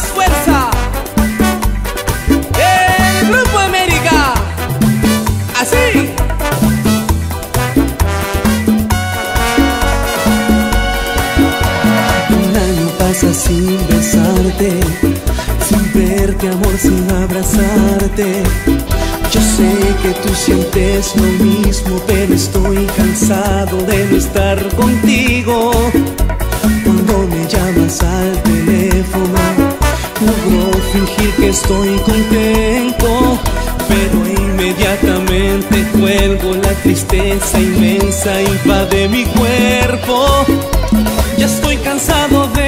más fuerza. El Grupo América. Así. Un año pasa sin besarte, sin verte amor, sin abrazarte. Yo sé que tú sientes lo mismo, pero estoy cansado de no estar contigo. Estoy contento, pero inmediatamente cuelgo la tristeza inmensa invade mi cuerpo. Ya estoy cansado de